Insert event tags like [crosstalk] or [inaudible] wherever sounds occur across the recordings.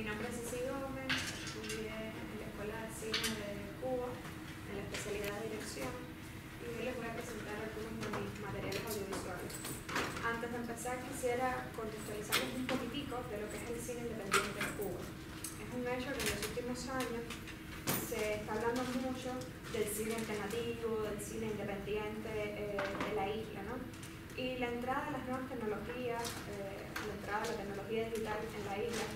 mi nombre es Ceci Gómez, estudié en la Escuela de Cine de Cuba, en la especialidad de dirección, y hoy les voy a presentar algunos de mis materiales audiovisuales. Antes de empezar quisiera contextualizarles un poquitico de lo que es el cine independiente en Cuba. Es un hecho que en los últimos años se está hablando mucho del cine alternativo, del cine independiente eh, de la isla, ¿no? Y la entrada de las nuevas tecnologías, eh, la entrada de la tecnología digital en la isla,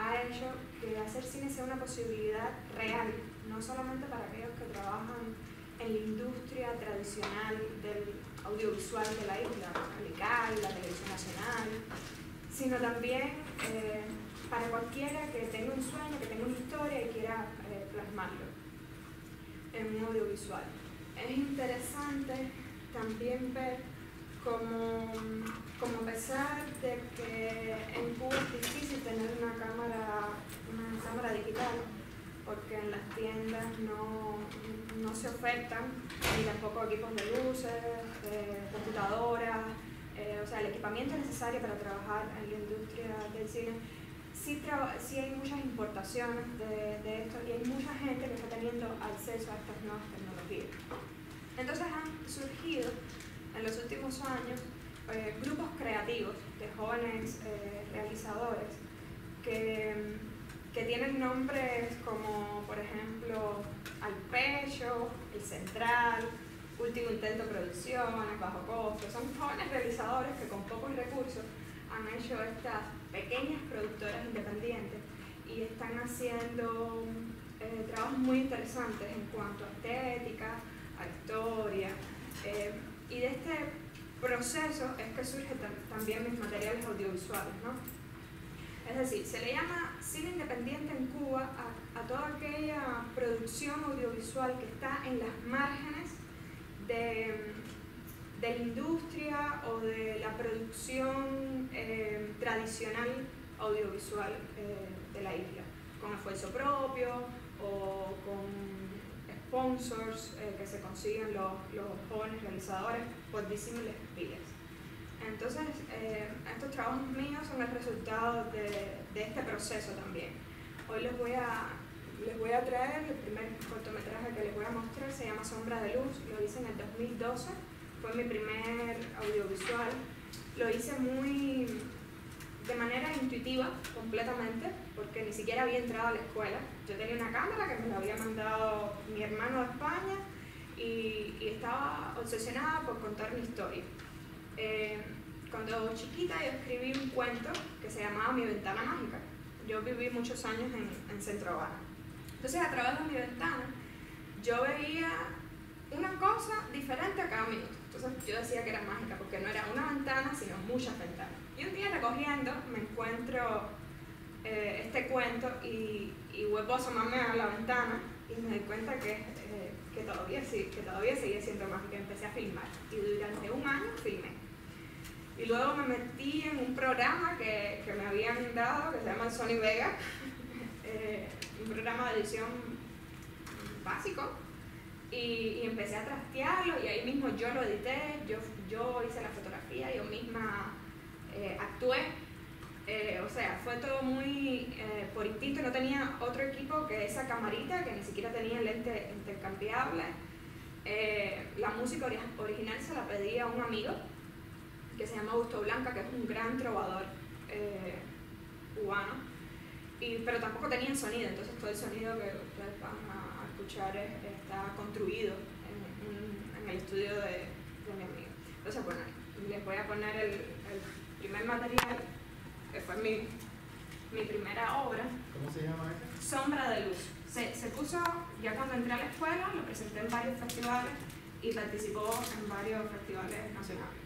ha hecho que hacer cine sea una posibilidad real, no solamente para aquellos que trabajan en la industria tradicional del audiovisual de la isla, la la televisión nacional, sino también eh, para cualquiera que tenga un sueño, que tenga una historia y quiera eh, plasmarlo en un audiovisual. Es interesante también ver como, como a pesar de que en Cuba es difícil tener una cámara, una cámara digital, porque en las tiendas no, no se ofertan, ni tampoco equipos de luces, computadoras, eh, o sea, el equipamiento necesario para trabajar en la industria del cine. Sí, sí hay muchas importaciones de, de esto y hay mucha gente que está teniendo acceso a estas nuevas tecnologías. Entonces han surgido en los últimos años eh, grupos creativos de jóvenes eh, realizadores que, que, tienen nombres como, por ejemplo, Al Pecho, El Central, Último Intento Producciones, Bajo Costo. Son jóvenes realizadores que con pocos recursos han hecho estas pequeñas productoras independientes y están haciendo eh, trabajos muy interesantes en cuanto a estética, a historia. Y de este proceso es que surgen también mis materiales audiovisuales, ¿no? Es decir, se le llama cine independiente en Cuba a, toda aquella producción audiovisual que está en las márgenes de, de la industria o de la producción eh, tradicional audiovisual eh, de la isla, con esfuerzo propio o con sponsors eh, que se consiguen los, los, jóvenes realizadores por disímiles vías. Entonces, eh, estos trabajos míos son el resultado de, de, este proceso también. Hoy les voy, a, les voy a traer el primer cortometraje que les voy a mostrar, se llama Sombra de Luz, lo hice en el 2012, fue mi primer audiovisual. Lo hice muy de manera intuitiva completamente, porque ni siquiera había entrado a la escuela. Yo tenía una cámara que me la había mandado mi hermano de España y, estaba obsesionada por contar mi historia. Eh, cuando chiquita yo escribí un cuento que se llamaba Mi ventana mágica. Yo viví muchos años en, en Centro Habana. Entonces a través de mi ventana yo veía una cosa diferente a cada minuto. Entonces yo decía que era mágica porque no era una ventana, sino muchas ventanas. Y un día recogiendo me encuentro eh, este cuento y, y vuelvo a asomarme a la ventana y me doy cuenta que, eh, que, todavía, que todavía seguía siendo mágica. Empecé a filmar y durante un año filmé. Y luego me metí en un programa que, que me habían dado que se llama Sony Vega, [laughs] eh, un programa de edición básico y, empecé a trastearlo y ahí mismo yo lo edité, yo, yo hice la fotografía, yo misma eh, actué. Eh, o sea, fue todo muy eh, por instinto, no tenía otro equipo que esa camarita, que ni siquiera tenía lente intercambiable. la música original se la pedí a un amigo que se llama Augusto Blanca, que es un gran trovador cubano, y, pero tampoco tenía sonido, entonces todo el sonido que ustedes van a escuchar está construido en, el estudio de, mi amigo. Entonces, bueno, les voy a poner el, el primer material, que fue mi, mi, primera obra. ¿Cómo se llama ese? Sombra de Luz. Se, se puso, ya cuando entré a la escuela, lo presenté en varios festivales y participó en varios festivales nacionales.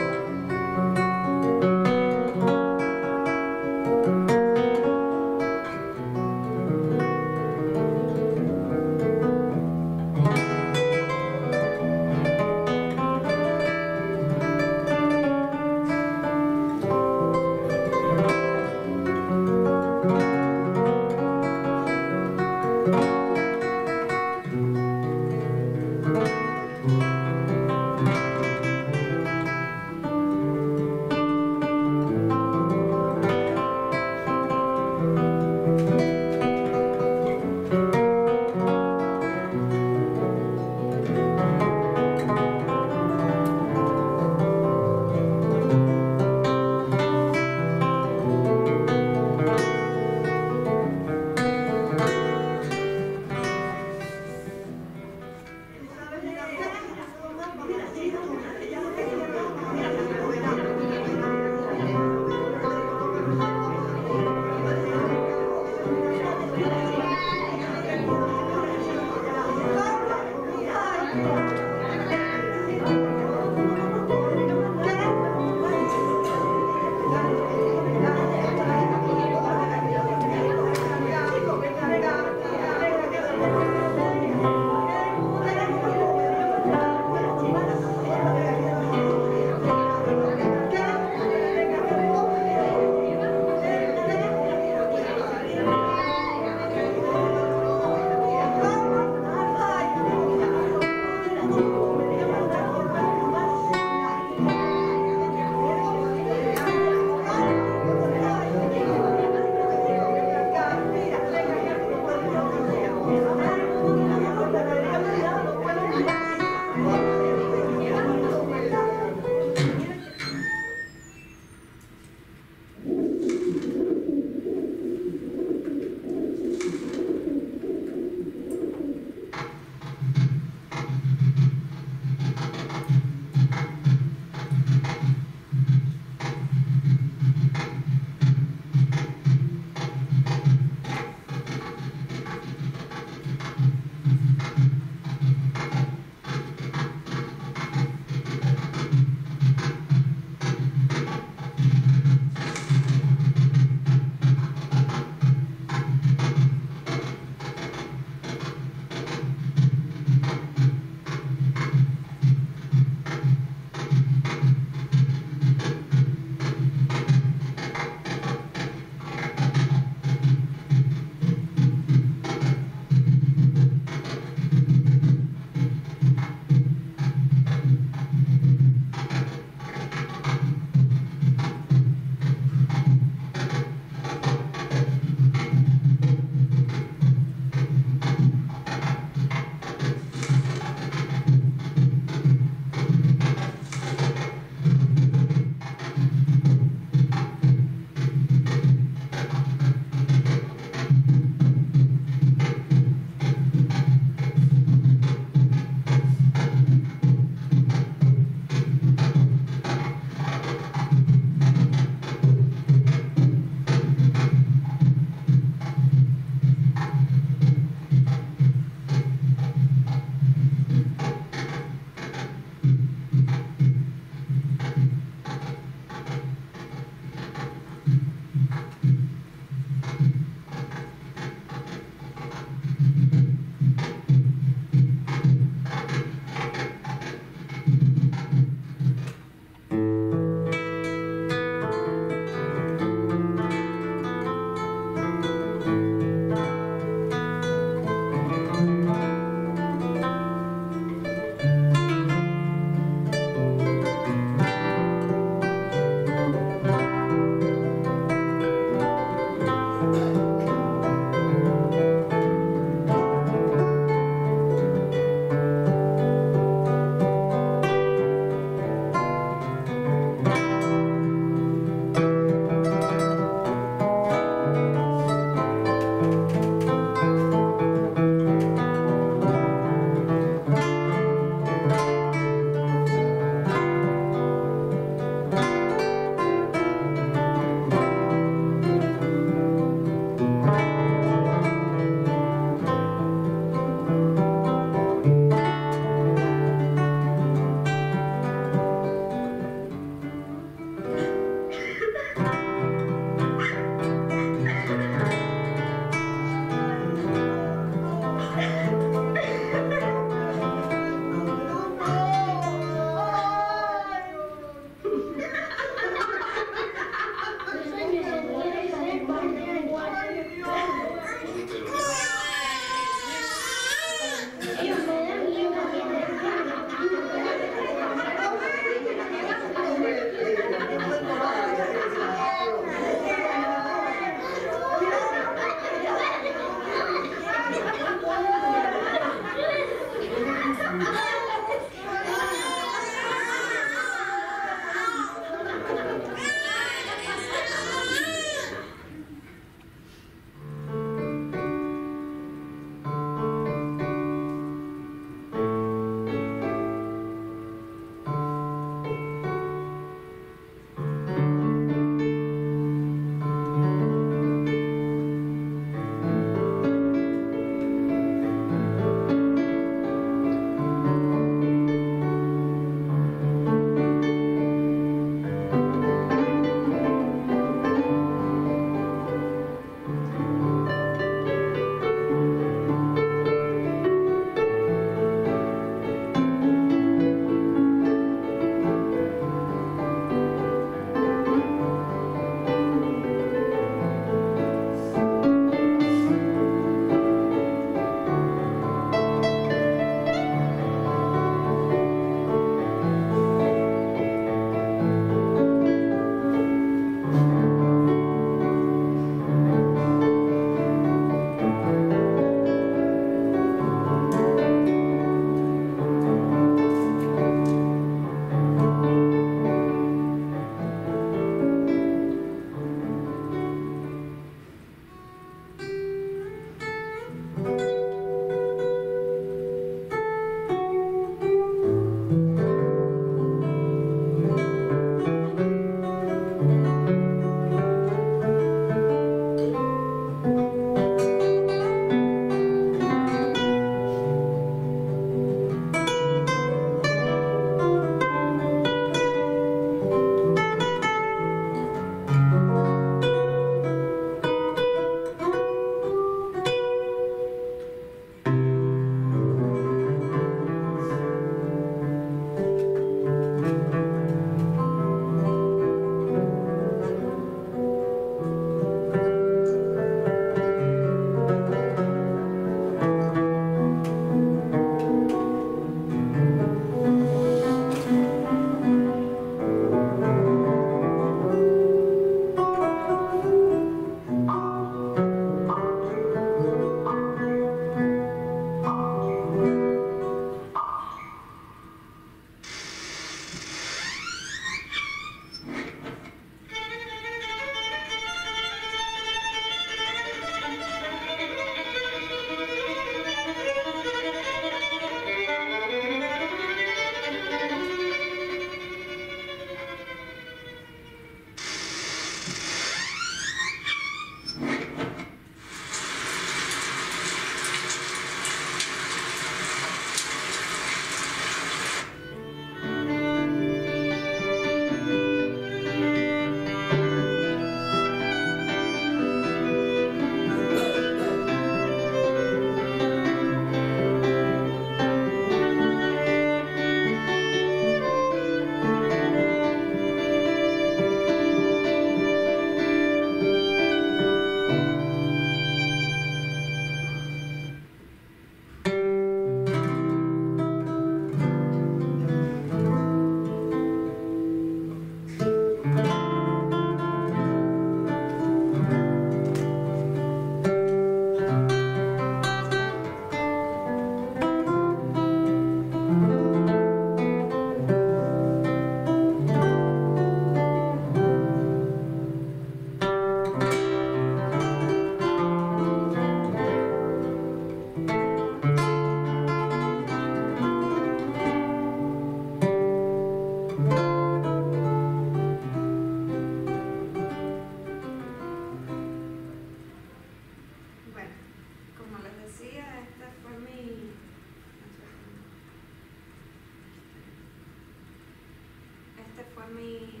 Fue mi,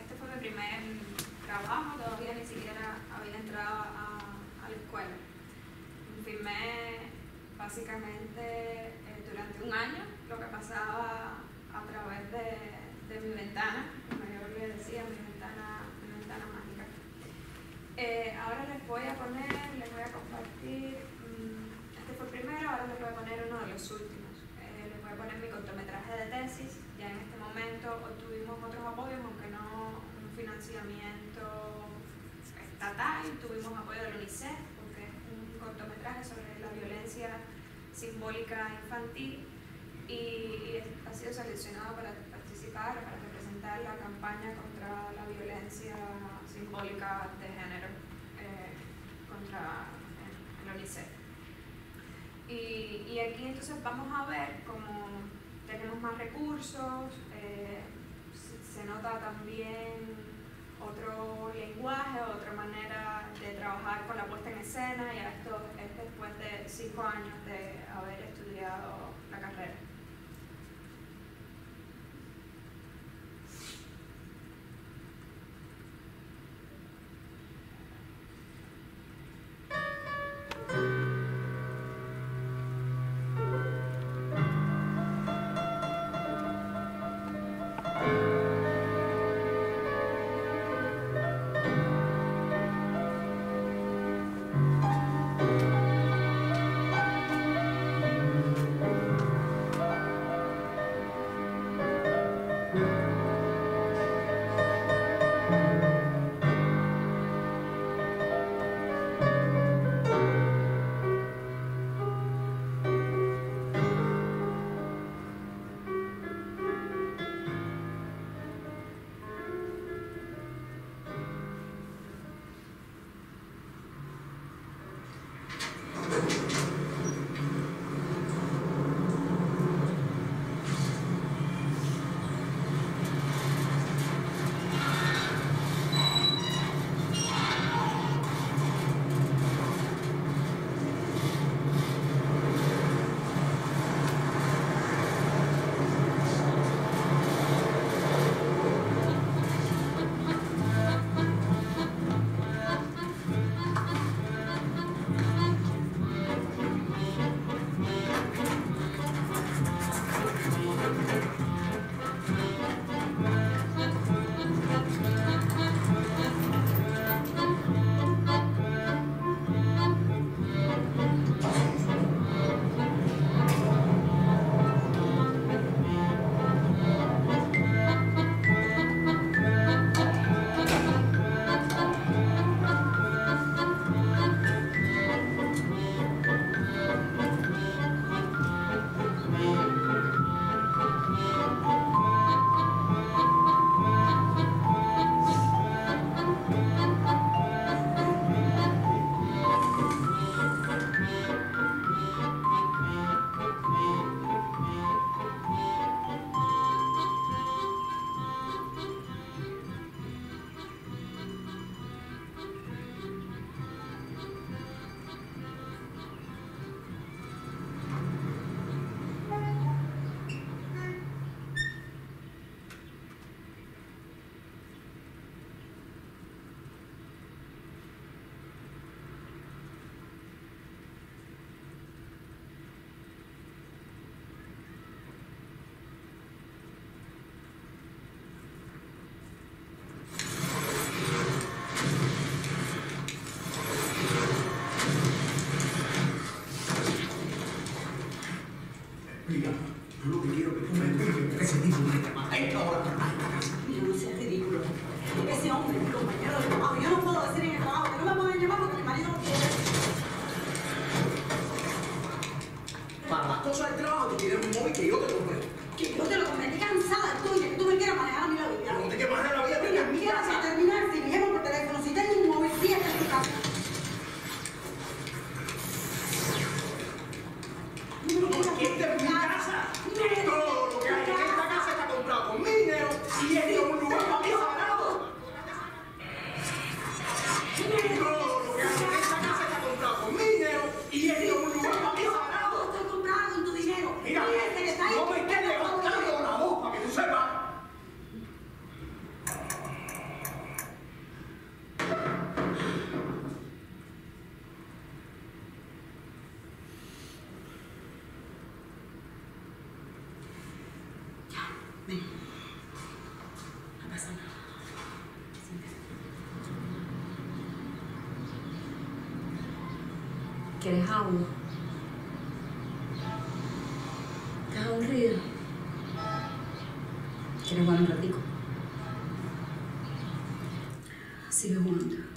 este fue mi primer trabajo, todavía ni siquiera había entrado a, la escuela. Firmé básicamente eh, durante un año lo que pasaba a través de, de mi ventana, como yo le decía, mi ventana, mi ventana mágica. Eh, ahora les voy a poner, les voy a compartir, mm, este fue el primero, ahora les voy a poner uno de los últimos. Eh, les voy a poner mi cortometraje de tesis, ya en este momento obtuvimos otros apoyos, aunque no un financiamiento estatal, tuvimos apoyo de la UNICEF, porque es un cortometraje sobre la violencia simbólica infantil y, ha sido seleccionado para participar, para representar la campaña contra la violencia simbólica de género eh, contra el, UNICEF. Y, y, aquí entonces vamos a ver cómo tenemos más recursos, eh, se nota también otro lenguaje, otra manera de trabajar con la puesta en escena y esto es después de cinco años de haber estudiado la carrera. Ven. No pasa nada. ¿Quieres agua? ¿Estás aburrido? ¿Quieres jugar un ratico? Sigue jugando.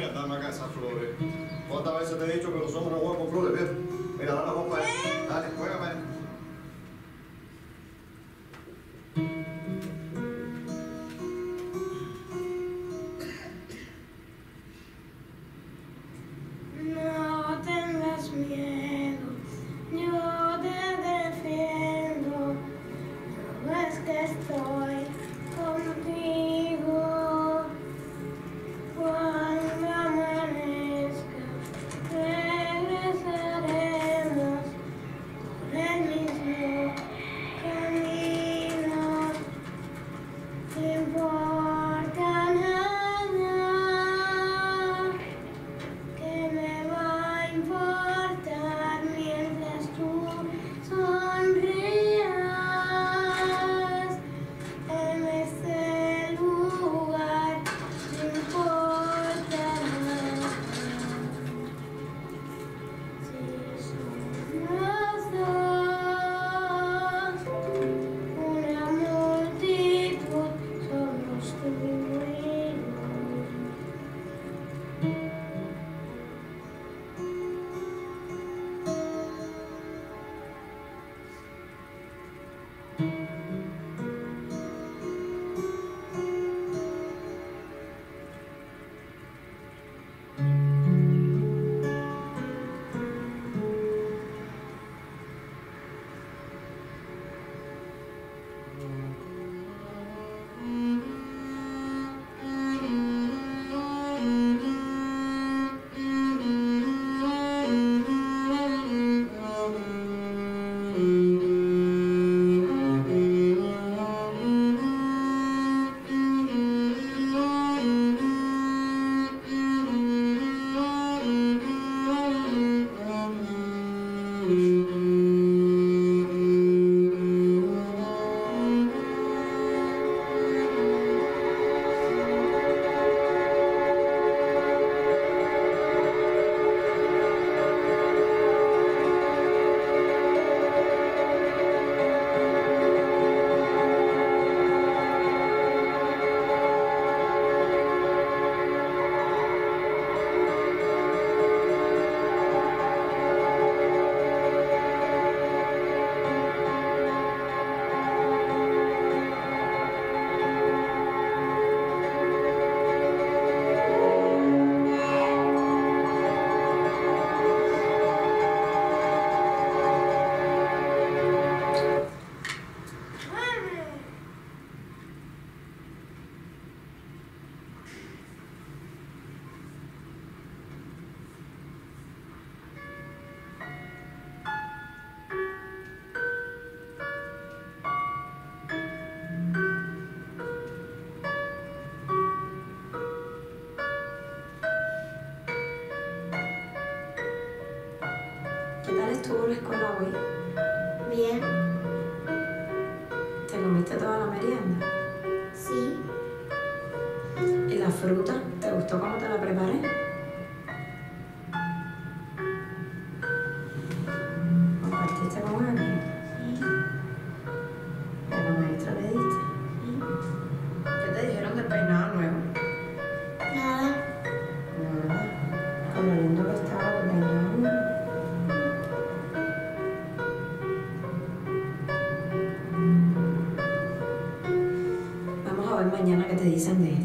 María, dame acá esas flores. ¿Cuántas veces te he dicho que los hombres no juegan con flores. Mira, dame la boca. Mañana qué te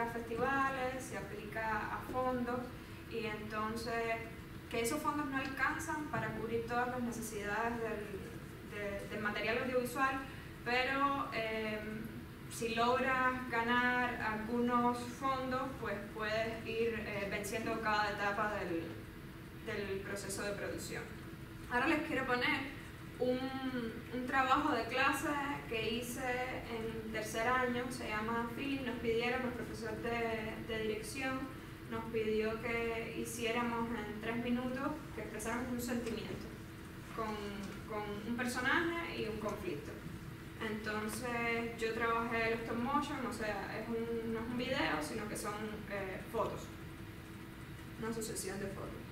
aplica a festivales, se aplica a fondos y entonces que esos fondos no alcanzan para cubrir todas las necesidades del, de- del material audiovisual, pero eh, si logras ganar algunos fondos, pues puedes ir eh, venciendo cada etapa del, del proceso de producción. Ahora les quiero poner un, un trabajo de clase que hice en tercer año, se llama Feeling, nos pidieron, el profesor de, de dirección nos pidió que hiciéramos en tres minutos, que expresáramos un sentimiento con, con un personaje y un conflicto. Entonces yo trabajé el stop motion, o sea, es un, no es un video, sino que son eh, fotos, una sucesión de fotos.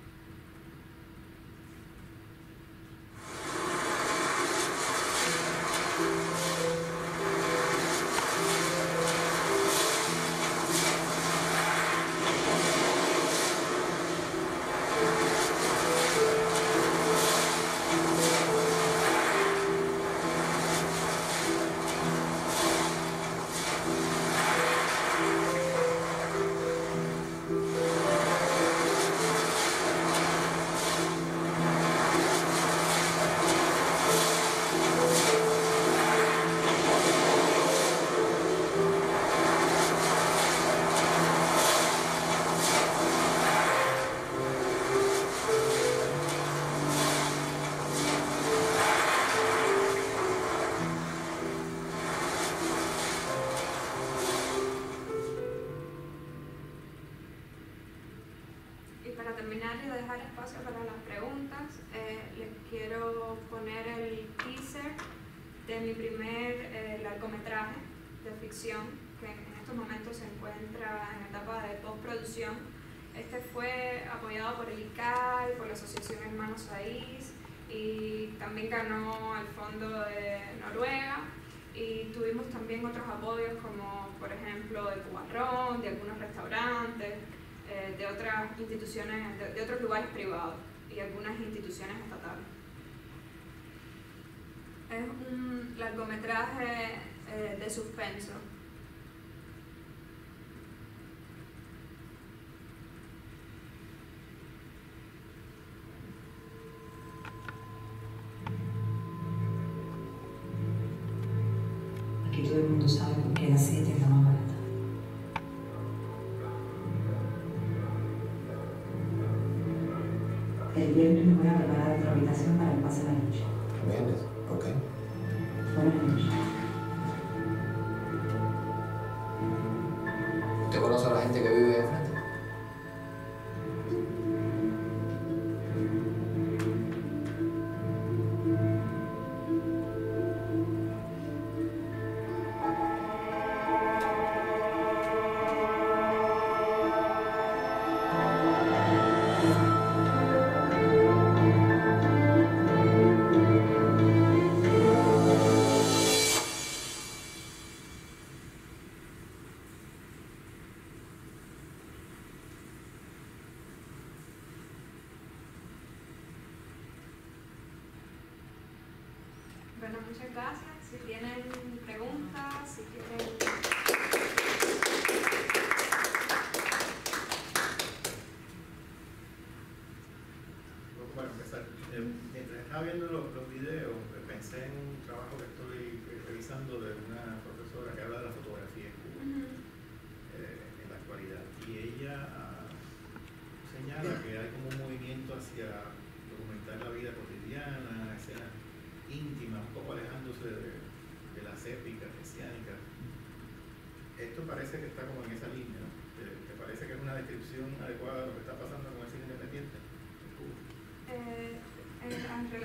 Ficción, que en estos momentos se encuentra en etapa de postproducción. Este fue apoyado por el ICAL, por la Asociación Hermanos Saiz y también ganó el Fondo de Noruega y tuvimos también otros apoyos como por ejemplo de Cubarrón, de algunos restaurantes, eh, de otras instituciones, de, de otros lugares privados y algunas instituciones estatales. Es un largometraje eh, de suspenso. Aquí todo el mundo sabe por qué la 7 es la. El viernes me voy a preparar otra habitación para el pase la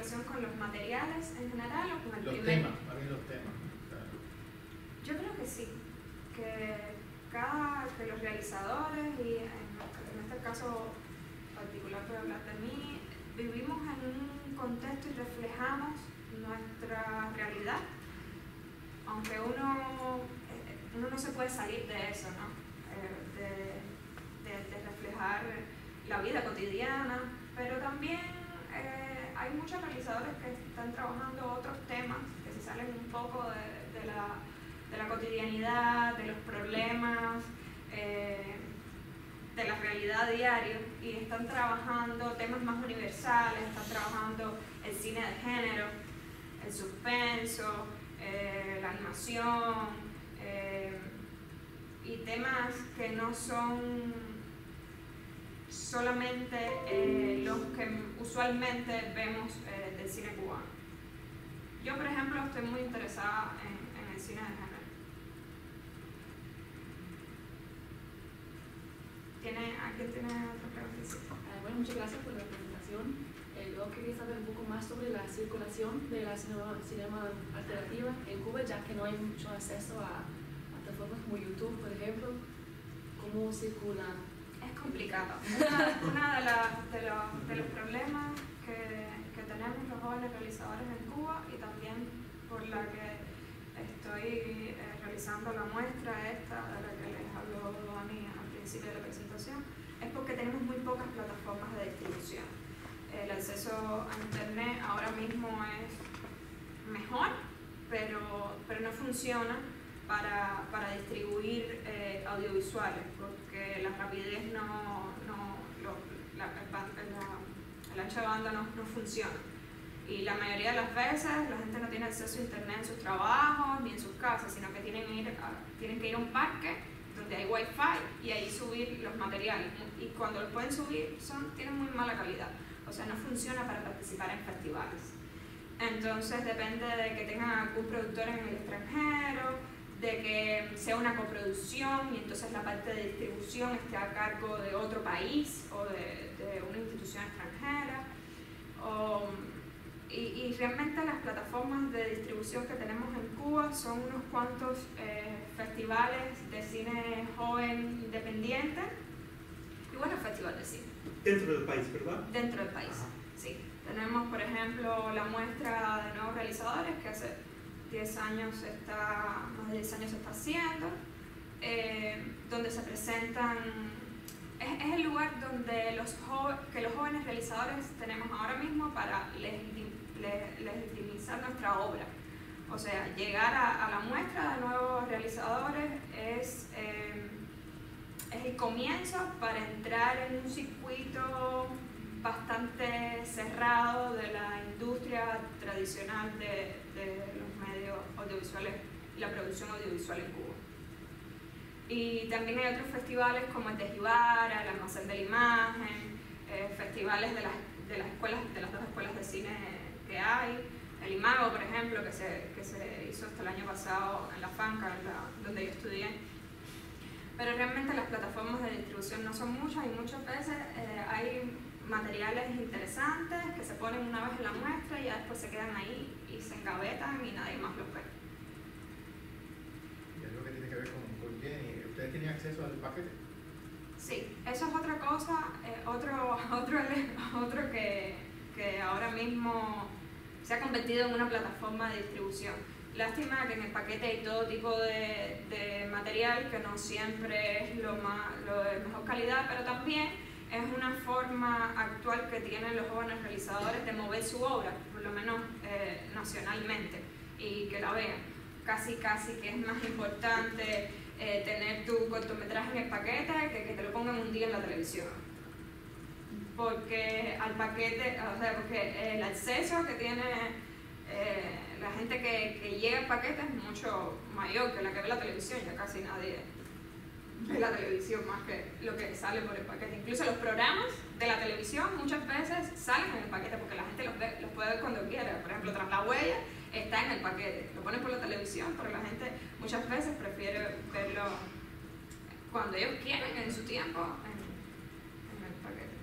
relación con los materiales en general o con el Los primer? temas, más bien los temas. o sea, Yo creo que sí, que cada que los realizadores y en, en este caso particular voy a hablar de mí, vivimos en un contexto y reflejamos nuestra realidad, aunque uno, eh, uno no se puede salir de eso, ¿no? Eh, de, de- de reflejar la vida cotidiana, pero también eh, hay muchos realizadores que están trabajando otros temas que se salen un poco de, la cotidianidad, de los problemas, eh, de la realidad diaria y están trabajando temas más universales, están trabajando el cine de género, el suspenso, eh, la animación eh, y temas que no son solamente eh, los que usualmente vemos eh, del cine cubano. Yo, por ejemplo, estoy muy interesada en, en el cine de género. ¿Tiene, ¿Alguien tiene otra pregunta? Ah, bueno, muchas gracias por la presentación. Eh, yo quería saber un poco más sobre la circulación de la cinema, cinema alternativa en Cuba, ya que no hay mucho acceso a plataformas como YouTube, por ejemplo. ¿Cómo circula? Una, una de, de, los, de los problemas que, que tenemos los jóvenes realizadores en Cuba y también por la que estoy eh, realizando la muestra esta de la que les habló Dani al principio de la presentación, es porque tenemos muy pocas plataformas de distribución. El acceso a Internet ahora mismo es mejor, pero, pero no funciona para, para distribuir eh, audiovisuales, porque la rapidez no, no lo- la, la- el ancho de banda no, no funciona. Y la mayoría de las veces la gente no tiene acceso a internet en sus trabajos ni en sus casas, sino que tienen, ir a- tienen que ir a un parque donde hay wifi y ahí subir los materiales. Y cuando los pueden subir son, tienen muy mala calidad, o sea, no funciona para participar en festivales. Entonces depende de que tengan algún productor en el extranjero, de que sea una coproducción y entonces la parte de distribución esté a cargo de otro país o de, de una institución extranjera. O- y, y realmente las plataformas de distribución que tenemos en Cuba son unos cuantos eh, festivales de cine joven independiente y buenos festivales de cine Dentro del país, ¿verdad? dentro del país. Sí. Tenemos, por ejemplo, la muestra de nuevos realizadores que hace 10 años está, más de 10 años se está haciendo, eh, donde se presentan, es, es el lugar donde los jo- que los jóvenes realizadores tenemos ahora mismo para legitim- le- legitimizar nuestra obra. O sea, llegar a, a la muestra de nuevos realizadores es, eh, es el comienzo para entrar en un circuito bastante cerrado de la industria tradicional de, de los audiovisuales la producción audiovisual en Cuba. Y también hay otros festivales como el de Jibara, el Almacén de la Imagen, eh, festivales de las, de las escuelas, de las dos escuelas de cine que hay, el Imago, por ejemplo, que se, que se hizo hasta el año pasado en la Fanca, la- donde yo estudié. Pero realmente las plataformas de distribución no son muchas y muchas veces eh, hay materiales interesantes que se ponen una vez en la muestra y ya después se quedan ahí y se engavetan y nadie más los ve. Que tiene que ver con, con Jenny. ¿Ustedes tenían acceso al paquete? Sí, eso es otra cosa, eh, otro, [laughs] otro, otro que, que ahora mismo se ha convertido en una plataforma de distribución. Lástima que en el paquete hay todo tipo de, de material que no siempre es lo, más, lo de mejor calidad, pero también es una forma actual que tienen los jóvenes realizadores de mover su obra, por lo menos eh, nacionalmente, y que la vean. Casi, casi que es más importante eh, tener tu cortometraje en el paquete que que te lo pongan un día en la televisión. Porque al paquete, o sea, porque el acceso que tiene eh, la gente que, que llega al paquete es mucho mayor que la que ve la televisión, ya casi nadie ve la televisión más que lo que sale por el paquete. Incluso los programas de la televisión muchas veces salen en el paquete porque la gente los, ve, los puede ver cuando quiera. Por ejemplo, Tras la huella está en el paquete. Lo ponen por la televisión, pero la gente muchas veces prefiere verlo cuando ellos quieren, en su tiempo, en, en el paquete.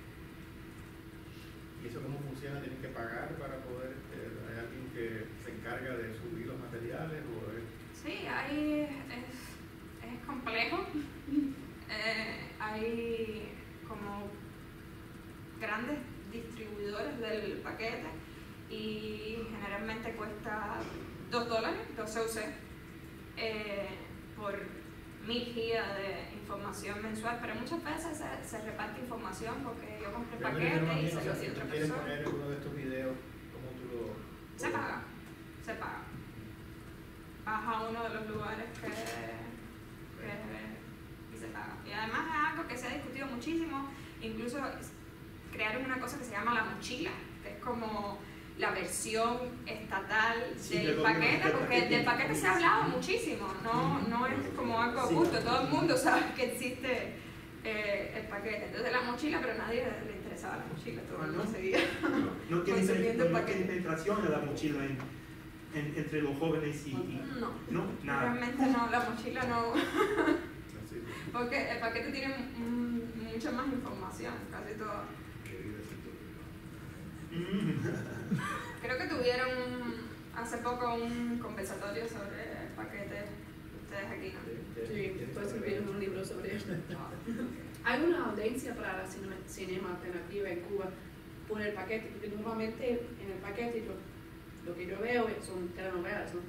¿Y eso cómo funciona? ¿Tienen que pagar para poder, eh, hay alguien que se encarga de subir los materiales o es Sí, hay, es, es complejo. [laughs] Eh, hay como grandes distribuidores del paquete y generalmente cuesta 2 dólares, 2 CUC, eh, por mil gigas de información mensual, pero muchas veces se, se reparte información porque yo compré el paquete y se lo di a otra persona. poner uno de estos videos, ¿cómo tú lo...? Se paga, se paga. Vas a uno de los lugares que, que- y se paga. Y además es algo que se ha discutido muchísimo, incluso crearon una cosa que se llama la mochila, que es como la versión estatal Sí, del paquete, porque del paquete se ha hablado muchísimo, no, no es como algo oculto, todo el mundo sabe que existe eh, el paquete. Entonces la mochila, pero nadie le interesaba la mochila, todo el mundo seguía. No tiene, Consumiendo el no paquete. en la mochila en, en- entre los jóvenes y, y- No. no, nada. Realmente no, la mochila no. [laughs] Porque el paquete tiene mucha más información, casi todo. [laughs] Creo que tuvieron hace poco un conversatorio sobre el paquete, ustedes aquí, ¿no? Sí, estoy escribiendo un libro sobre esto. Hay una audiencia para la cine- cinema alternativa en Cuba por el paquete, porque normalmente en el paquete lo, lo que yo veo son telenovelas, ¿no?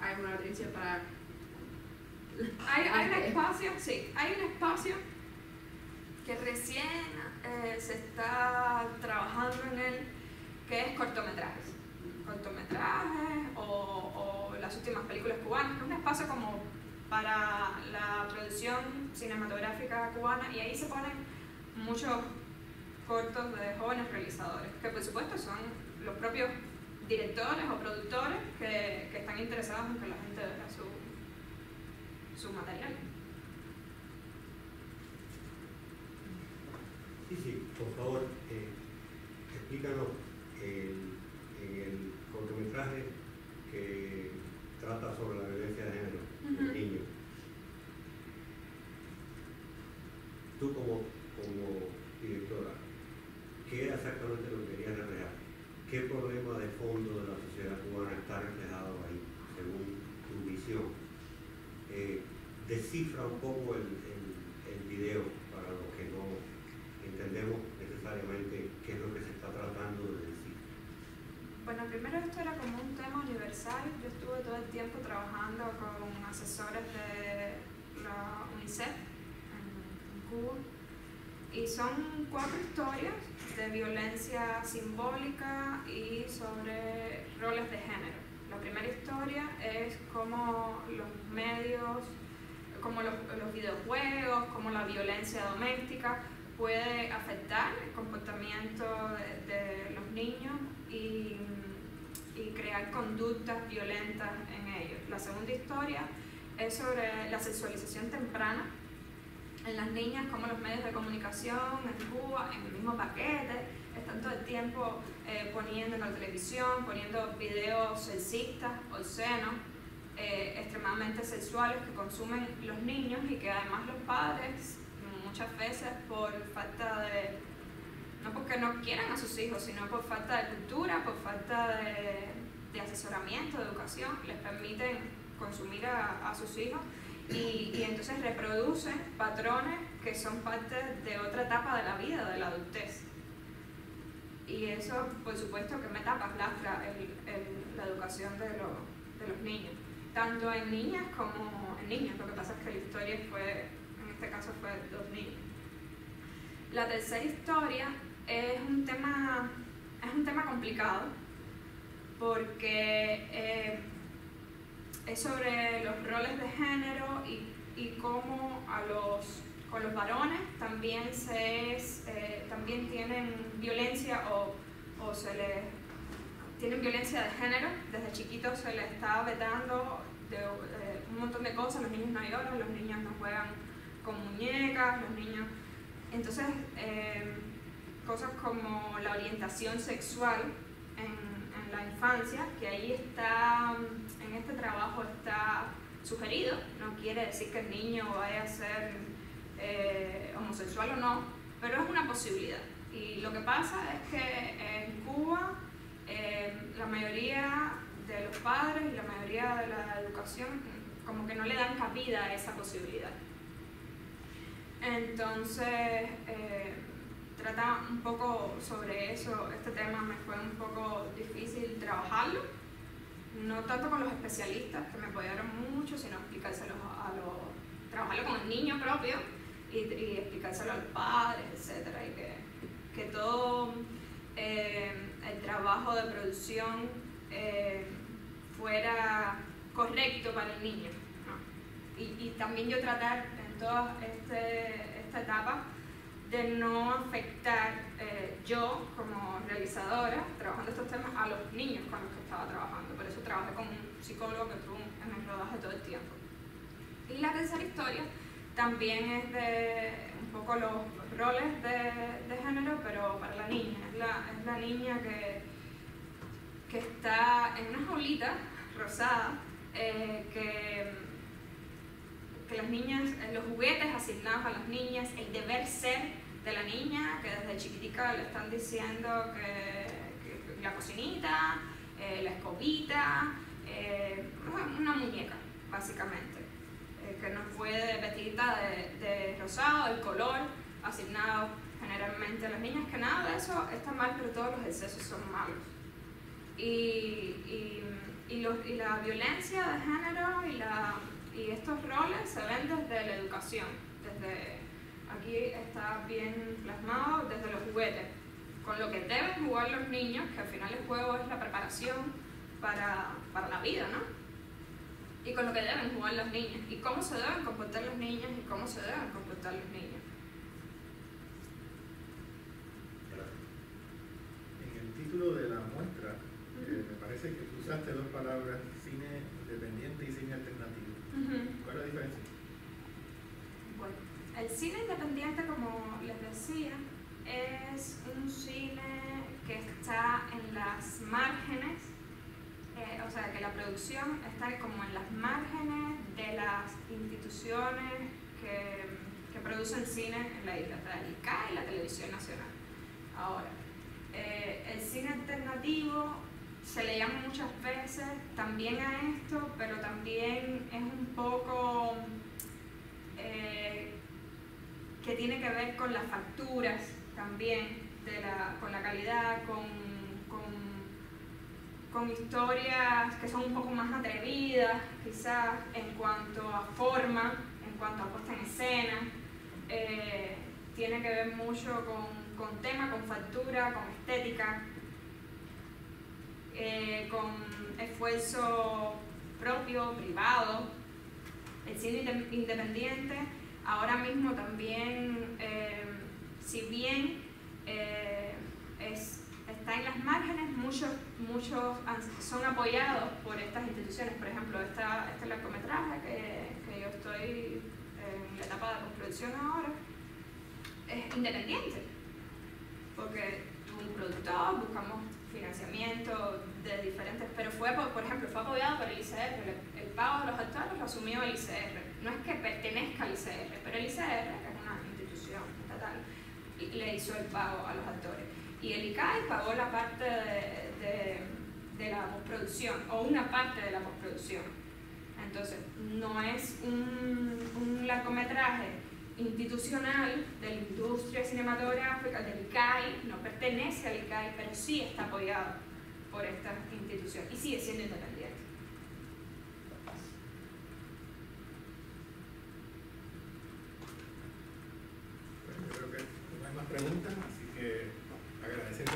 Hay una audiencia para... Hay, hay un [laughs] espacio, sí, hay un espacio que recién eh, se está trabajando en él, que es cortometrajes. Cortometrajes o, las últimas películas cubanas. Es un espacio como para la producción cinematográfica cubana y ahí se ponen muchos cortos de jóvenes realizadores, que por supuesto son los propios directores o productores que, que están interesados en que la gente vea su, su material. Sí, sí, por favor, eh, explícanos el- en el cortometraje que trata sobre la violencia de género en Ujú. niños. Tú como, como directora, ¿qué era exactamente lo que querías reflejar? ¿Qué problema de fondo de la sociedad cubana está reflejado ahí, según tu visión? Eh, descifra un poco el video para los que no entendemos necesariamente qué es lo que se está tratando de decir. Bueno, primero esto era como un tema universal. Yo estuve todo el tiempo trabajando con asesores de la UNICEF en, en Cuba y son cuatro historias de violencia simbólica y sobre roles de género. La primera historia es cómo los medios, como los, videojuegos, como la violencia doméstica puede afectar el comportamiento de, de los niños y, y crear conductas violentas en ellos. La segunda historia es sobre la sexualización temprana en las niñas, como los medios de comunicación en Cuba, en el mismo paquete, están todo el tiempo eh, poniendo en la televisión, poniendo videos sexistas, obscenos, eh, extremadamente sexuales que consumen los niños y que además los padres muchas veces por falta de, no porque no quieran a sus hijos, sino por falta de cultura, por falta de, asesoramiento, de educación, les permiten consumir a, a sus hijos y, entonces reproducen patrones que son parte de otra etapa de la vida, de la adultez. Y eso, por supuesto, que me tapas lastra la educación de, lo- de los niños, tanto en niñas como en niños. Lo que pasa es que la historia fue, en este caso, fue dos niños. La tercera historia es un tema, es un tema complicado porque eh, es sobre los roles de género y, y cómo a los, con los varones también, se es, eh, también tienen violencia o, o se les tienen violencia de género. Desde chiquitos se les está vetando de, eh, un montón de cosas. Los niños no lloran, los niños no juegan con muñecas, los niños... Entonces, eh, cosas como la orientación sexual en, en la infancia, que ahí está, en este trabajo está sugerido, no quiere decir que el niño vaya a ser eh, homosexual o no, pero es una posibilidad. Y lo que pasa es que en Cuba eh, la mayoría de los padres y la mayoría de la educación como que no le dan cabida a esa posibilidad. Entonces, eh, trata un poco sobre eso, este tema me fue un poco difícil trabajarlo, no tanto con los especialistas que me apoyaron mucho, sino explicárselo a los, trabajarlo con el niño propio y, y explicárselo a los padres, etcétera, y que, que todo eh, el trabajo de producción eh, fuera correcto para el niño. y también yo tratar en toda este, esta etapa de no afectar eh, yo como realizadora, trabajando estos temas, a los niños con los que estaba trabajando. Por eso trabajé con un psicólogo que estuvo en el rodaje todo el tiempo. Y la tercera historia también es de un poco los roles de, de género, pero para la niña. Es la, es la niña que, que está en una jaulita rosada, eh, que, que las niñas, eh, los juguetes asignados a las niñas, el deber ser de la niña, que desde chiquitica le están diciendo que, que la cocinita, eh, la escobita, eh, una muñeca, básicamente, eh, que no puede vestirta de, de rosado, el color asignado generalmente a las niñas, que nada de eso está mal, pero todos los excesos son malos. Y, y, y, los- y la violencia de género y, la, y estos roles se ven desde la educación, desde aquí está bien plasmado desde los juguetes, con lo que deben jugar los niños, que al final el juego es la preparación para, para la vida, ¿no? Y con lo que deben jugar los niños, y cómo se deben comportar los niños y cómo se deben comportar los niños. En el título de la muestra, eh, me parece que usaste dos palabras, cine independiente y cine alternativo. Ujú. ¿Cuál es la diferencia? Bueno, el cine independiente, como les decía, es un cine que está en las márgenes, eh, o sea, que la producción está como en las márgenes de las instituciones que, producen cine en la isla, el ICA y la Televisión Nacional. Ahora, eh, el cine alternativo se le llama muchas veces también a esto, pero también es un poco eh, que tiene que ver con las facturas también, con la calidad, con, con, con historias que son un poco más atrevidas, quizás en cuanto a forma, en cuanto a puesta en escena. Eh, tiene que ver mucho con, con tema, con factura, con estética, eh, con esfuerzo propio, privado. El cine inde- independiente ahora mismo también, eh, si bien eh, es- está en las márgenes, muchos, muchos son apoyados por estas instituciones. Por ejemplo, esta, este largometraje que, que yo estoy en la etapa de postproducción ahora, es independiente, porque un productor, buscamos financiamiento de diferentes, pero fue, por, por ejemplo, fue apoyado por el ICR, el, el pago de los actores lo asumió el ICR, no es que pertenezca al ICR, pero el ICR, que es una institución estatal, le hizo el pago a los actores. Y el ICAI pagó la parte de, la postproducción, o una parte de la postproducción. Entonces, no es un, un largometraje institucional de la industria cinematográfica, del ICAI, no pertenece al ICAI, pero sí está apoyado por esta institución y sigue siendo independiente. Creo que no hay más preguntas, así que agradecer